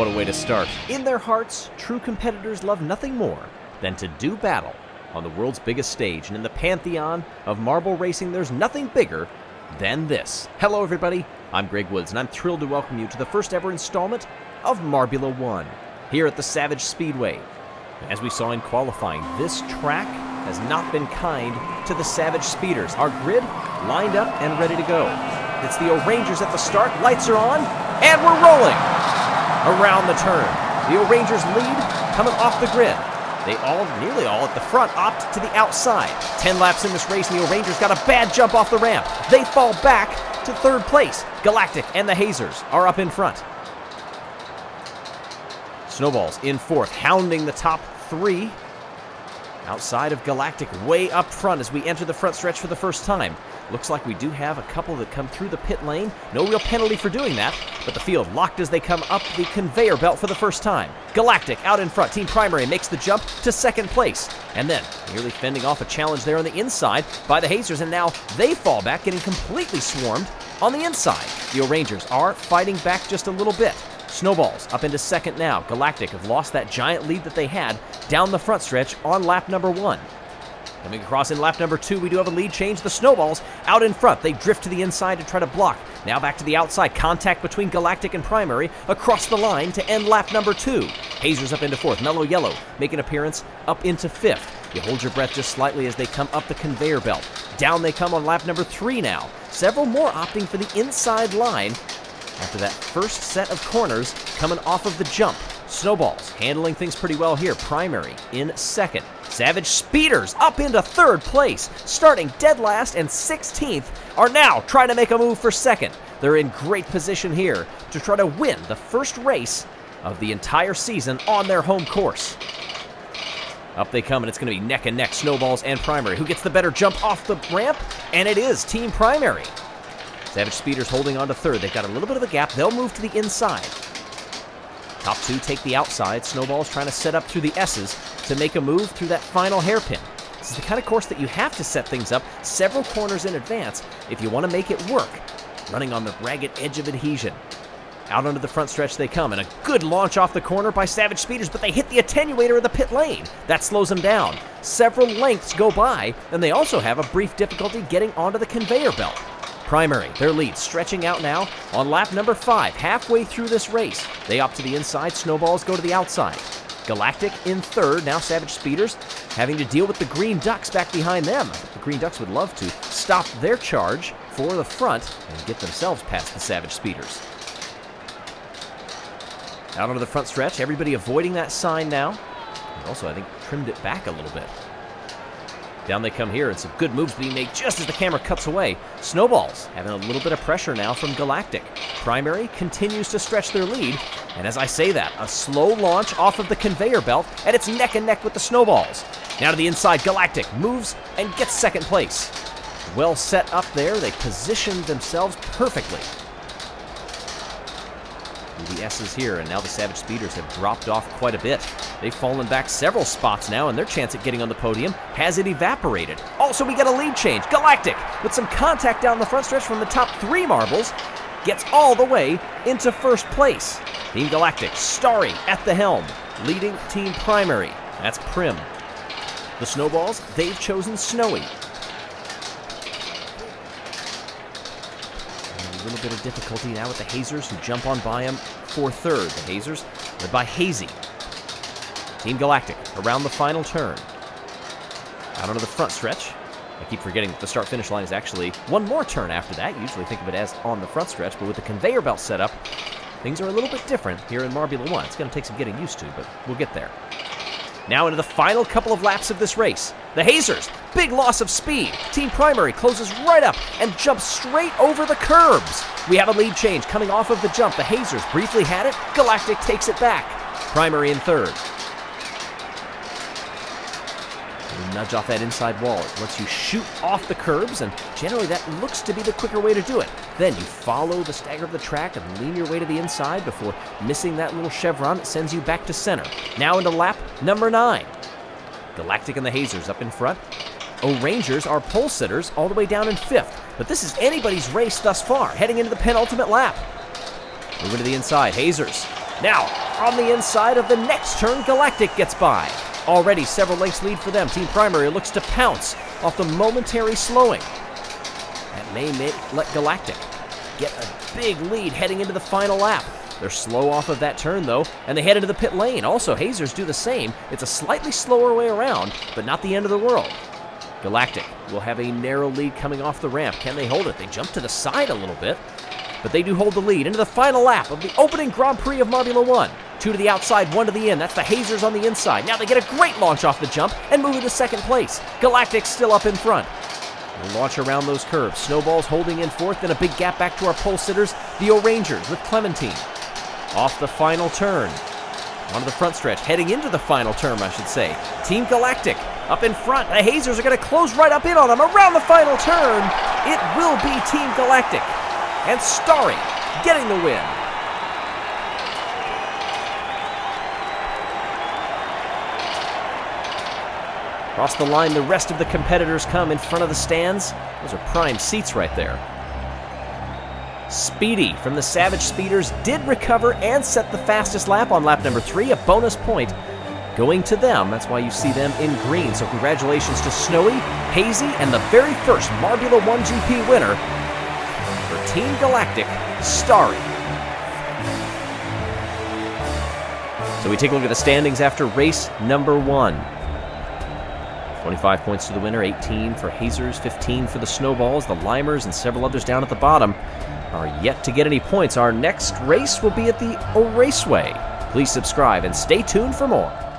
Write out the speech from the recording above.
What a way to start. In their hearts, true competitors love nothing more than to do battle on the world's biggest stage. And in the pantheon of marble racing, there's nothing bigger than this. Hello, everybody. I'm Greg Woods, and I'm thrilled to welcome you to the first ever installment of Marbula 1 here at the Savage Speedway. As we saw in qualifying, this track has not been kind to the Savage Speeders. Our grid lined up and ready to go. It's the O'Rangers at the start, lights are on, and we're rolling around the turn. The O'Rangers lead coming off the grid. They all, nearly all at the front, opt to the outside. 10 laps in this race, the O'Rangers got a bad jump off the ramp. They fall back to third place. Galactic and the Hazers are up in front. Snowballs in fourth, hounding the top three. Outside of Galactic, way up front as we enter the front stretch for the first time. Looks like we do have a couple that come through the pit lane. No real penalty for doing that, but the field locked as they come up the conveyor belt for the first time. Galactic out in front. Team Primary makes the jump to second place. And then nearly fending off a challenge there on the inside by the Hazers, and now they fall back, getting completely swarmed on the inside. The O'Rangers are fighting back just a little bit. Snowballs up into second now. Galactic have lost that giant lead that they had down the front stretch on lap number one. Coming across in lap number two, we do have a lead change. The Snowballs out in front. They drift to the inside to try to block. Now back to the outside. Contact between Galactic and Primary across the line to end lap number two. Hazers up into fourth. Mellow Yellow make an appearance up into fifth. You hold your breath just slightly as they come up the conveyor belt. Down they come on lap number three now. Several more opting for the inside line after that first set of corners coming off of the jump. Snowballs handling things pretty well here. Primary in second. Savage Speeders up into third place, starting dead last and 16th, are now trying to make a move for second. They're in great position here to try to win the first race of the entire season on their home course. Up they come, and it's going to be neck and neck, Snowballs and Primary. Who gets the better jump off the ramp? And it is Team Primary. Savage Speeders holding on to third. They've got a little bit of a gap. They'll move to the inside. Top two take the outside. Snowball's trying to set up through the S's to make a move through that final hairpin. This is the kind of course that you have to set things up several corners in advance if you want to make it work. Running on the ragged edge of adhesion. Out onto the front stretch they come, and a good launch off the corner by Savage Speeders, but they hit the attenuator of the pit lane. That slows them down. Several lengths go by, and they also have a brief difficulty getting onto the conveyor belt. Primary, their lead stretching out now on lap number five, halfway through this race. They opt to the inside, Snowballs go to the outside. Galactic in third, now Savage Speeders having to deal with the Green Ducks back behind them. The Green Ducks would love to stop their charge for the front and get themselves past the Savage Speeders. Out onto the front stretch, everybody avoiding that sign now. And also, I think, trimmed it back a little bit. Down they come here, and some good moves being made just as the camera cuts away. Snowballs having a little bit of pressure now from Galactic. Primary continues to stretch their lead, and as I say that, a slow launch off of the conveyor belt, and it's neck and neck with the Snowballs. Now to the inside, Galactic moves and gets second place. Well set up there, they positioned themselves perfectly. The S's here, and now the Savage Speeders have dropped off quite a bit. They've fallen back several spots now, and their chance at getting on the podium has it evaporated. Also, we get a lead change. Galactic, with some contact down the front stretch from the top three marbles, gets all the way into first place. Team Galactic, Starry at the helm, leading Team Primary. That's Prim. The Snowballs, they've chosen Snowy. Little bit of difficulty now with the Hazers who jump on by him for third. The Hazers led by Hazy. Team Galactic around the final turn. Out onto the front stretch. I keep forgetting that the start finish line is actually one more turn after that. Usually think of it as on the front stretch, but with the conveyor belt set up, things are a little bit different here in Marbula 1. It's going to take some getting used to, but we'll get there. Now into the final couple of laps of this race. The Hazers, big loss of speed. Team Primary closes right up and jumps straight over the curbs. We have a lead change coming off of the jump. The Hazers briefly had it. Galactic takes it back. Primary in third. You nudge off that inside wall. It lets you shoot off the curbs, and generally that looks to be the quicker way to do it. Then you follow the stagger of the track and lean your way to the inside before missing that little chevron that sends you back to center. Now into lap number nine. Galactic and the Hazers up in front. O'Rangers are pole sitters all the way down in fifth. But this is anybody's race thus far, heading into the penultimate lap. Moving to the inside, Hazers. Now, on the inside of the next turn. Galactic gets by. Already several lengths lead for them. Team Primary looks to pounce off the momentary slowing. That may let Galactic get a big lead heading into the final lap. They're slow off of that turn, though, and they head into the pit lane. Also, Hazers do the same. It's a slightly slower way around, but not the end of the world. Galactic will have a narrow lead coming off the ramp. Can they hold it? They jump to the side a little bit, but they do hold the lead into the final lap of the opening Grand Prix of Marbula 1. Two to the outside, one to the in. That's the Hazers on the inside. Now they get a great launch off the jump and move into second place. Galactic still up in front. We'll launch around those curves. Snowballs holding in fourth, and a big gap back to our pole sitters, the O'Rangers with Clementine. Off the final turn. Onto the front stretch, heading into the final turn, I should say. Team Galactic up in front. The Hazers are going to close right up in on them around the final turn. It will be Team Galactic. And Starry getting the win. Across the line, the rest of the competitors come in front of the stands. Those are prime seats right there. Speedy from the Savage Speeders did recover and set the fastest lap on lap number three, a bonus point going to them. That's why you see them in green. So congratulations to Snowy, Hazy, and the very first Marbula 1 GP winner for Team Galactic, Starry. So we take a look at the standings after race number one. 25 points to the winner, 18 for Hazers, 15 for the Snowballs, the Limers, and several others down at the bottom are yet to get any points. Our next race will be at the O Raceway. Please subscribe and stay tuned for more.